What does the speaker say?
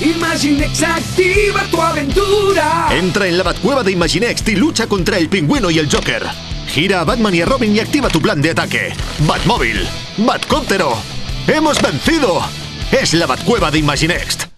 Imaginext activa tu aventura. Entra en la Batcueva de Imaginext y lucha contra el pingüino y el Joker. Gira a Batman y a Robin y activa tu plan de ataque. Batmóvil. Batcóptero. ¡Hemos vencido! Es la Batcueva de Imaginext.